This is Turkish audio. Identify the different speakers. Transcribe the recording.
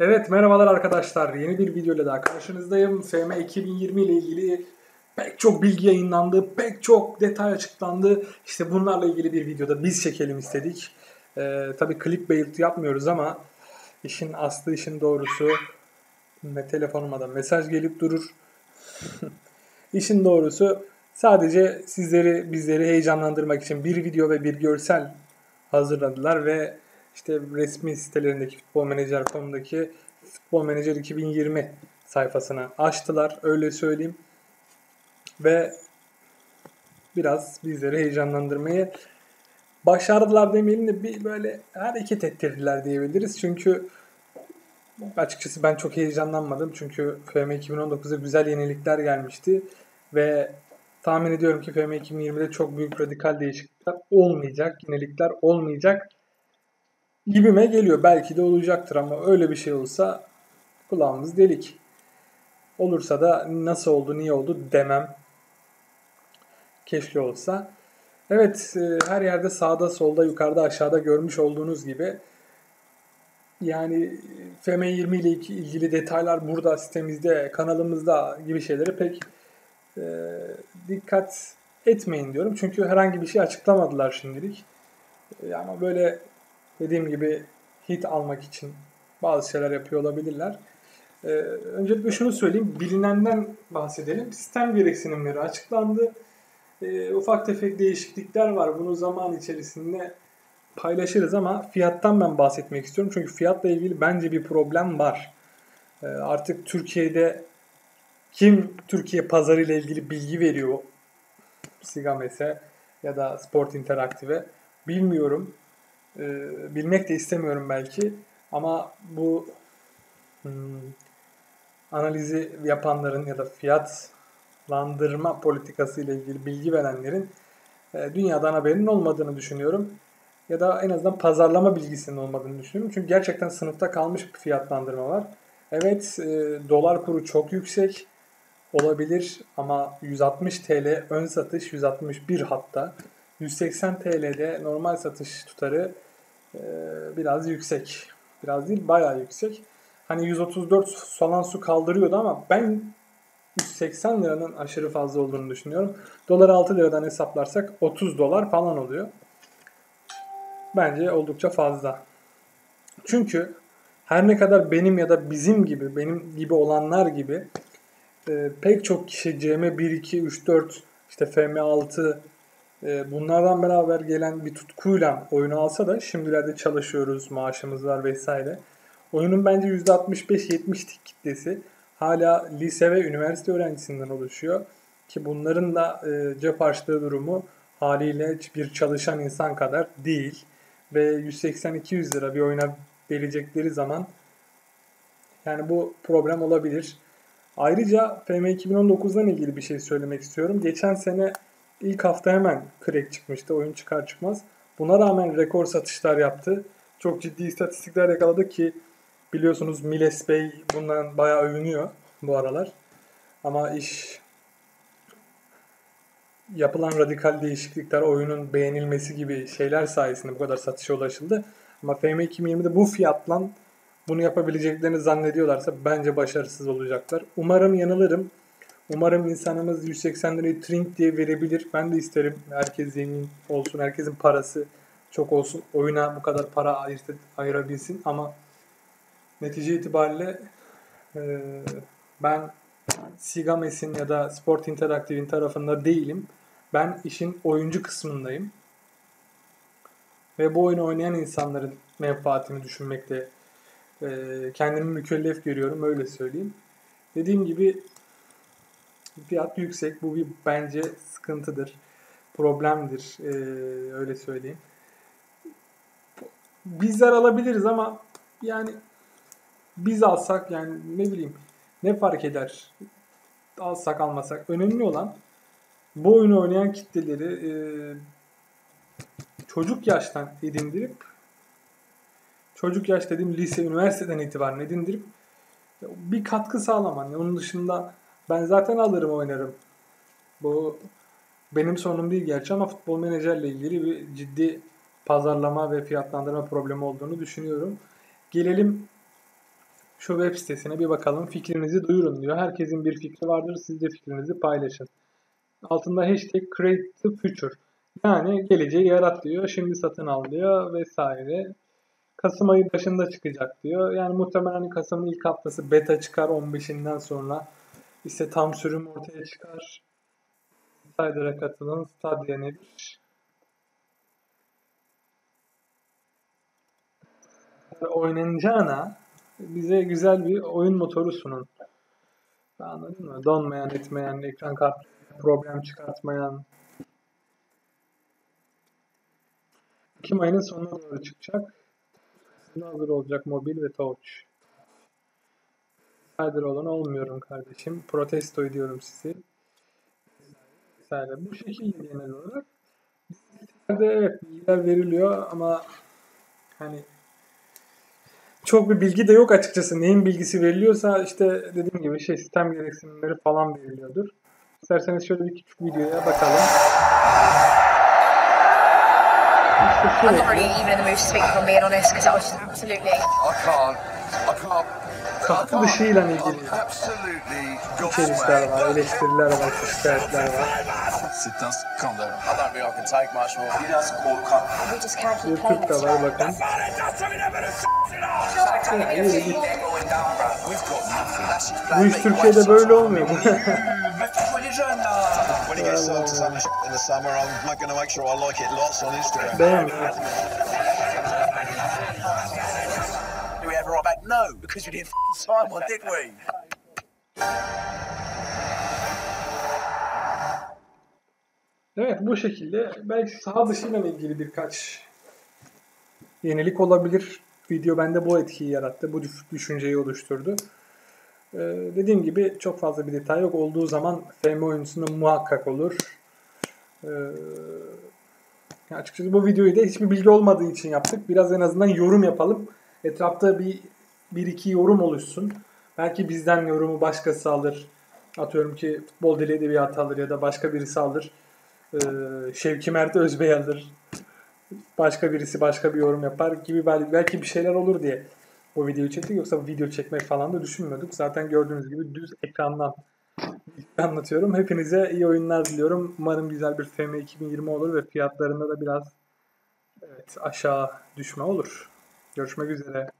Speaker 1: Evet merhabalar arkadaşlar. Yeni bir video ile daha karşınızdayım. FM 2020 ile ilgili pek çok bilgi yayınlandı, pek çok detay açıklandı. İşte bunlarla ilgili bir videoda biz çekelim istedik. Ee, tabii clickbait yapmıyoruz ama işin aslı işin doğrusu ve telefonuma da mesaj gelip durur. işin doğrusu sadece sizleri bizleri heyecanlandırmak için bir video ve bir görsel hazırladılar ve işte resmi sitelerindeki futbol menajer.com'daki futbol menajer 2020 sayfasını açtılar öyle söyleyeyim. Ve biraz bizleri heyecanlandırmayı başardılar demeyelim de bir böyle hareket ettirdiler diyebiliriz. Çünkü açıkçası ben çok heyecanlanmadım. Çünkü FM 2019'a güzel yenilikler gelmişti. Ve tahmin ediyorum ki FM 2020'de çok büyük radikal değişiklikler olmayacak, yenilikler olmayacak gibime geliyor. Belki de olacaktır ama öyle bir şey olsa kulağımız delik. Olursa da nasıl oldu, niye oldu demem. Keşke olsa. Evet, e, her yerde sağda, solda, yukarıda, aşağıda görmüş olduğunuz gibi yani FM20 ile ilgili detaylar burada sitemizde, kanalımızda gibi şeylere pek e, dikkat etmeyin diyorum. Çünkü herhangi bir şey açıklamadılar şimdilik. E, ama böyle dediğim gibi hit almak için bazı şeyler yapıyor olabilirler. Ee, öncelikle şunu söyleyeyim. Bilinenden bahsedelim. Sistem gereksinimleri açıklandı. Ee, ufak tefek değişiklikler var. Bunu zaman içerisinde paylaşırız ama fiyattan ben bahsetmek istiyorum. Çünkü fiyatla ilgili bence bir problem var. Ee, artık Türkiye'de kim Türkiye pazarı ile ilgili bilgi veriyor Sigames'e ya da Sport Interaktif'e bilmiyorum e, bilmek de istemiyorum belki. Ama bu hmm, analizi yapanların ya da fiyatlandırma politikası ile ilgili bilgi verenlerin e, dünyadan haberinin olmadığını düşünüyorum. Ya da en azından pazarlama bilgisinin olmadığını düşünüyorum. Çünkü gerçekten sınıfta kalmış bir fiyatlandırma var. Evet e, dolar kuru çok yüksek olabilir ama 160 TL ön satış 161 hatta 180 TL'de normal satış tutarı e, biraz yüksek. Biraz değil bayağı yüksek. Hani 134 falan su kaldırıyordu ama ben 180 liranın aşırı fazla olduğunu düşünüyorum. Dolar 6 liradan hesaplarsak 30 dolar falan oluyor. Bence oldukça fazla. Çünkü her ne kadar benim ya da bizim gibi, benim gibi olanlar gibi e, pek çok kişi CM1, 2, 3, 4, işte FM6, ee, bunlardan beraber gelen bir tutkuyla oyunu alsa da şimdilerde çalışıyoruz, maaşımız var vesaire. Oyunun bence %65-70 kitlesi hala lise ve üniversite öğrencisinden oluşuyor. Ki bunların da e, cep harçlığı durumu haliyle bir çalışan insan kadar değil. Ve 180-200 lira bir oyuna verecekleri zaman yani bu problem olabilir. Ayrıca FM 2019'dan ilgili bir şey söylemek istiyorum. Geçen sene İlk hafta hemen crack çıkmıştı oyun çıkar çıkmaz. Buna rağmen rekor satışlar yaptı. Çok ciddi istatistikler yakaladı ki biliyorsunuz Miles Bey bundan bayağı övünüyor bu aralar. Ama iş yapılan radikal değişiklikler, oyunun beğenilmesi gibi şeyler sayesinde bu kadar satışa ulaşıldı. Ama FM 2020'de bu fiyatla bunu yapabileceklerini zannediyorlarsa bence başarısız olacaklar. Umarım yanılırım. Umarım insanımız 180 lirayı trink diye verebilir. Ben de isterim herkes zengin olsun, herkesin parası çok olsun. Oyuna bu kadar para ayır, ayırabilsin ama netice itibariyle e, ben Sigames'in ya da Sport Interactive'in tarafında değilim. Ben işin oyuncu kısmındayım. Ve bu oyunu oynayan insanların menfaatini düşünmekte e, kendimi mükellef görüyorum öyle söyleyeyim. Dediğim gibi fiyat yüksek. Bu bir bence sıkıntıdır. Problemdir. Ee, öyle söyleyeyim. Bizler alabiliriz ama yani biz alsak yani ne bileyim ne fark eder alsak almasak. Önemli olan bu oyunu oynayan kitleleri e, çocuk yaştan edindirip çocuk yaş dediğim lise, üniversiteden itibaren edindirip bir katkı sağlaman. Onun dışında ben zaten alırım oynarım. Bu benim sorunum değil gerçi ama futbol menajerle ilgili bir ciddi pazarlama ve fiyatlandırma problemi olduğunu düşünüyorum. Gelelim Şu web sitesine bir bakalım. Fikrinizi duyurun diyor. Herkesin bir fikri vardır. Siz de fikrinizi paylaşın. Altında hashtag create the future. Yani geleceği yarat diyor. Şimdi satın al diyor vesaire. Kasım ayı başında çıkacak diyor. Yani muhtemelen Kasım'ın ilk haftası beta çıkar 15'inden sonra. İse tam sürüm ortaya çıkar. Insider'a katılın. Stadia nedir? Oynanacağına bize güzel bir oyun motoru sunun. Anladın mı? Donmayan, etmeyen, ekran kartı problem çıkartmayan. Ekim ayının sonuna doğru çıkacak. Hazır olacak mobil ve touch. Insider olan olmuyorum kardeşim. Protesto ediyorum sizi. Vesaire. Bu şekilde genel olarak. Bizlerde evet bilgiler veriliyor ama hani çok bir bilgi de yok açıkçası. Neyin bilgisi veriliyorsa işte dediğim gibi şey sistem gereksinimleri falan veriliyordur. İsterseniz şöyle bir küçük videoya bakalım. İşte
Speaker 2: I'm not really
Speaker 1: sürekli Kapı dışıyla ilgili içerikler var, eleştiriler var, şikayetler var.
Speaker 3: Sit down. Calm down. I don't think I can take much more. You just
Speaker 2: We just can't keep playing
Speaker 1: YouTube
Speaker 2: this.
Speaker 1: da var bakın. Bu iş. Türkiye'de böyle olmuyor.
Speaker 3: time. No, because we didn't sign one, did we?
Speaker 1: Evet bu şekilde belki saha dışıyla ilgili birkaç yenilik olabilir. Video bende bu etkiyi yarattı. Bu düş- düşünceyi oluşturdu. Ee, dediğim gibi çok fazla bir detay yok. Olduğu zaman FM oyuncusunda muhakkak olur. Ee, açıkçası bu videoyu da hiçbir bilgi olmadığı için yaptık. Biraz en azından yorum yapalım. Etrafta bir, bir iki yorum oluşsun. Belki bizden yorumu başkası alır. Atıyorum ki futbol dili edebiyatı alır ya da başka birisi alır. Ee, Şevki Mert Özbey alır. Başka birisi başka bir yorum yapar gibi belki, belki bir şeyler olur diye bu videoyu çektik. Yoksa video çekmek falan da düşünmüyorduk. Zaten gördüğünüz gibi düz ekrandan anlatıyorum. Hepinize iyi oyunlar diliyorum. Umarım güzel bir FM 2020 olur ve fiyatlarında da biraz evet, aşağı düşme olur. Görüşmek üzere.